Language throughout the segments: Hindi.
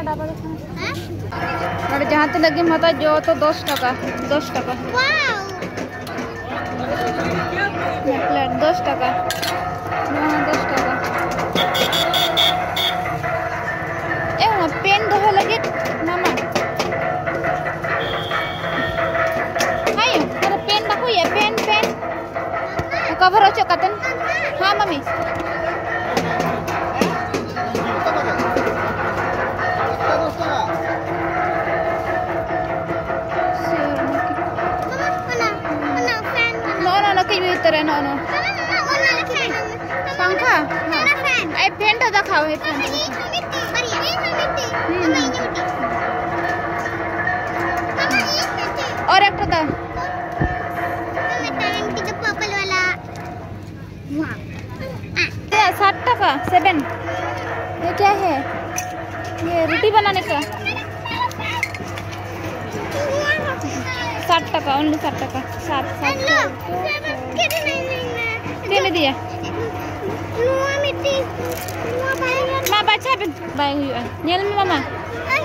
हाँ? और जहाँ तक लगे माता जो तो दस टका दस टका। दस टका। हाँ, दस टका। पेन तो दोहे लगे मामा। हाय पेन बाखू पेन पेन। कवर हाँ मम्मी no, no. पंखा ए पेन तो दिखाओ है पेन और एक तो दो ये साठ टका सेवन ये क्या है ये रोटी बनाने का साठ टका ओनली साठ टका सात सात Dili diya. Nuwa miti. Nuwa bayan. Ma ba chabit bayan. Nyel mama. Ay.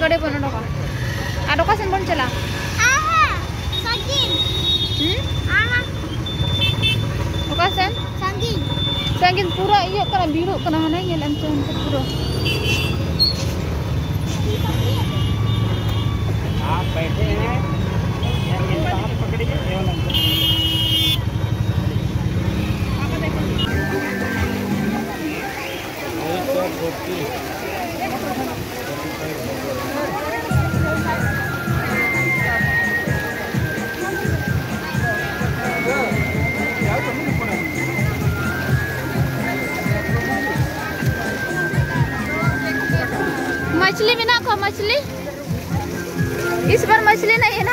भीड़ चेक आता गड़ी बनो का आडो का सिंबन चला ओका sen Sangin pura iya kana biru kana hana nyelam tuh pura आप बैठे हैं आप पकड़िए एवं अंदर मछली भी ना खो मछली। इस बार मछली नहीं है ना।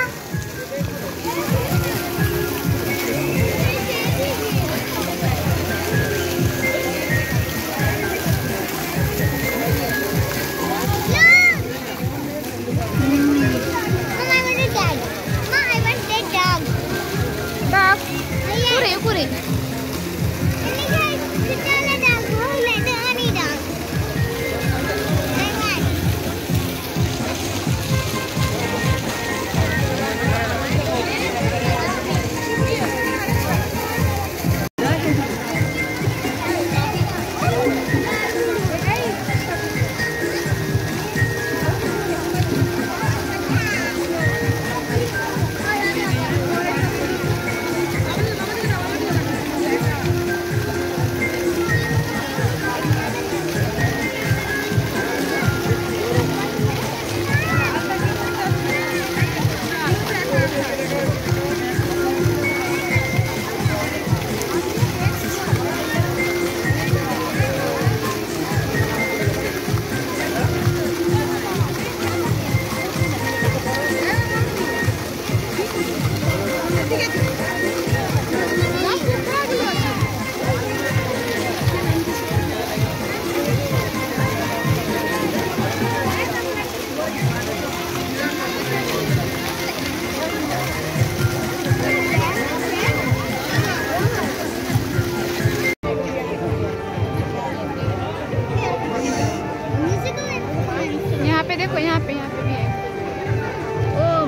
Oh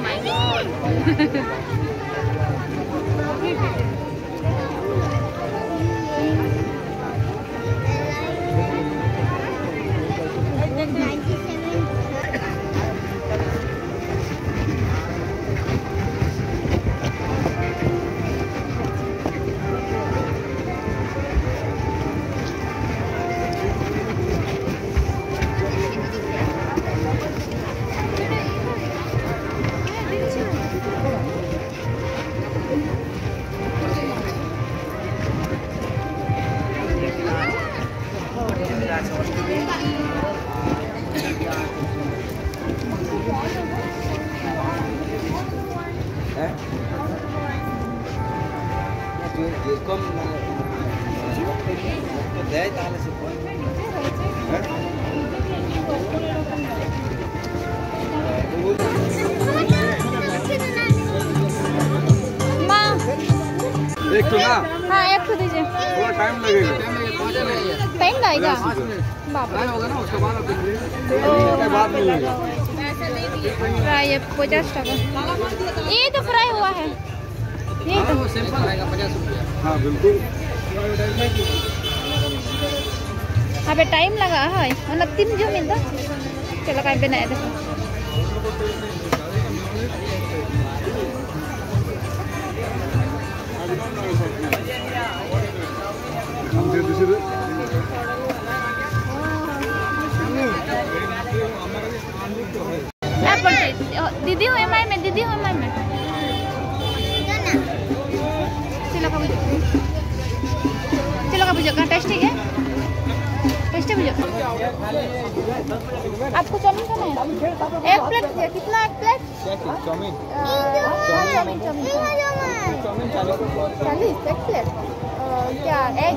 my god! É? Como puder, tá nesse ponto. एक तो ना हाँ एक तो दीजिए थोड़ा टाइम लगेगा फ्राई है पचास टका। ये तो फ्राई हुआ है। ये तो। सिंपल आएगा पचास रुपया। हाँ बिल्कुल। अबे टाइम लगा है मतलब तीन जो मिलता। चलो काय बनाए देखो। हम दे दूसरे दीदी हो एम में दीदी हो एम में। चलो का बुझो। चलो का बुझो टेस्टी है? टेस्टी बुझो। आपको चाउमीन खाना है? एक प्लेट कितना एक प्लेट चाउमीन चाउमीन। चालीस एक प्लेट क्या एग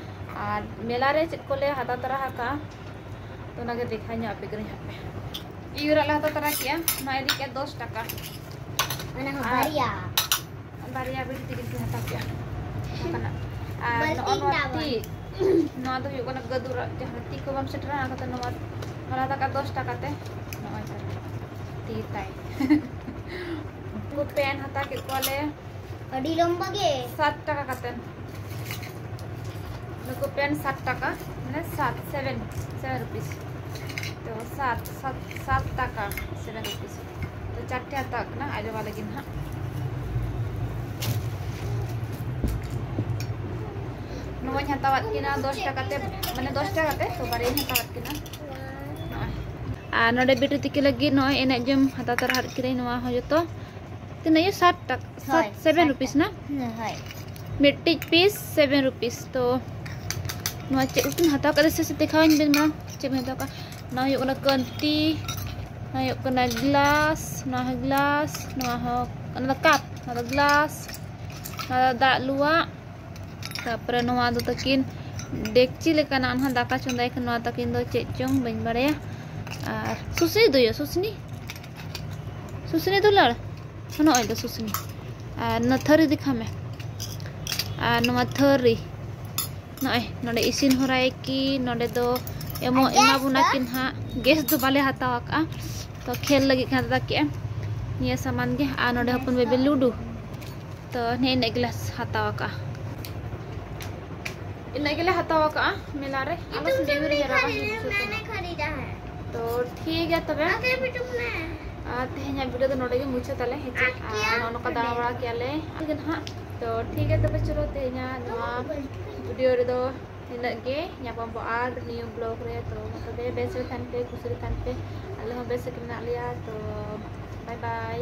और मेला रे चेक को ले हाथा तरा का तो ना के दिखा नहीं आपे करे पे यूरा ला हाथा तरा किया ना ये के 10 टका मैंने बारिया बारिया भी तिगिर के हाथा किया ना और ना तो यो कोना गदुर जहाँ ती को बम सेटरा ना तो नवा मला तका 10 टका ते नवा कर ती ताई को पेन हाथा के को ले अडी लंबा के 7 टका कतन দেখো প্যান্ট ষাট টাকা মানে সাত সেভেন সেভেন রুপিস তো সাত সাত সাত টাকা সেভেন রুপিস তো চারটে হাত না আইলে ভালো কিনা ᱱᱚᱣᱟᱧ ᱦᱟᱛᱟᱣᱟᱫ ᱠᱤᱱᱟ ᱫᱚᱥ ᱴᱟᱠᱟᱛᱮ ᱢᱟᱱᱮ ᱫᱚᱥ ᱴᱟᱠᱟᱛᱮ ᱛᱚ ᱵᱟᱨᱭᱟᱧ ᱦᱟᱛᱟᱣᱟᱫ ᱠᱤᱱᱟ ᱟᱨ ᱱᱚᱰᱮ ᱵᱤᱴᱩ ᱛᱤᱠᱤ ᱞᱟᱹᱜᱤᱫ ᱱᱚᱜᱼᱚᱭ ᱮᱱᱮᱡ ᱡᱚᱢ ᱦᱟᱛᱟᱣ ᱛᱟᱨᱦᱟᱫ ᱠᱤᱫᱟᱹᱧ ᱱᱚᱣᱟ ᱦᱚᱸ ᱡᱚᱛᱚ ᱛᱤᱱᱟᱹᱜ ᱤᱭᱟᱹ ᱥᱟᱛ ᱴᱟᱠᱟ ᱥᱟᱛ ᱥᱮᱵᱷᱮᱱ ᱨᱩᱯᱤᱥ ᱱᱟ ᱢᱤᱫᱴᱤᱡ ᱯᱤᱥ ᱥᱮᱵᱷᱮᱱ ᱨᱩᱯᱤᱥ ᱛᱚ ᱪᱮᱫ ᱠᱚᱧ ᱦᱟᱛᱟᱣ ᱠᱟᱫᱟ ᱥᱮ ᱫᱮᱠᱷᱟᱣᱟᱹᱧ ᱵᱮᱱ ᱢᱟ ᱪᱮᱫ ᱵᱮᱱ ᱦᱟᱛᱟᱣ ᱠᱟᱜᱼᱟ ᱱᱚᱣᱟ ᱦᱩᱭᱩᱜ ᱠᱟᱱᱟ ᱠᱟᱱᱛᱤ ᱱᱚᱣᱟ ᱦᱩᱭᱩᱜ ᱠᱟᱱᱟ ᱜᱞᱟᱥ ᱱᱚᱣᱟ ᱦᱚᱸ ᱜᱞᱟᱥ ᱱᱚᱣᱟ ᱦᱚᱸ ᱚᱱᱟ ᱫᱚ ᱠᱟᱯ ᱱᱚᱣᱟ ᱫᱚ ᱜᱞᱟᱥ ᱱᱚᱣᱟ ᱫᱚ ᱫᱟᱜ ᱞᱩᱣᱟᱜ ᱛᱟᱯᱚᱨᱮ ᱱᱚᱣᱟ ᱫᱚ ᱛᱟᱹᱠᱤᱱ ᱰᱮᱠᱪি ᱞᱮᱠᱟᱱᱟᱜ ᱱᱟᱦᱟᱜ ᱫᱟᱠᱟ ᱪᱚᱸᱫᱟᱭ ᱠᱷᱟᱱ ᱱᱚᱣᱟ ᱛᱟᱹᱠᱤᱱ ᱫᱚ ᱪᱮᱫ ᱪᱚᱝ ᱵᱟᱹᱧ ᱵᱟᱲᱟᱭᱟ ᱟᱨ ᱥᱩᱥᱱᱤ ᱫᱚᱭᱟ ᱥᱩᱥᱱᱤ ᱥᱩᱥᱱᱤ ᱫᱩᱞᱟᱹᱲ ᱱᱚᱜᱼᱚᱭ ᱫᱚ ᱥᱩᱥᱱᱤ ᱟᱨ ᱱᱚᱣᱟ ᱛᱷᱟᱹᱨᱤ ᱫᱮᱠᱷᱟ ᱢᱮ ᱟᱨ ᱱᱚᱣᱟ ᱛᱷᱟᱹᱨᱤ नॉय नोडे इसिन होराय कि नोडे दो गैस दो बाले हताव तो खेल लगे खान दादा के सामान के आ हपन बेबे लूडू तो ने ने ग्लास हताव इन इनगेला हताव मेलारे तो ठीक है तब तेहना वीडियो तो नोडे मुझे तले हेचे आ बड़ा तो ठीक है तब चलो तेहना नवा वीडियो रे दो इन्हें गे nyapam po ad new blog re to तबे बेस रे थान पे खुशी रे थान पे अल्लाह बेस के ना लिया तो बाय बाय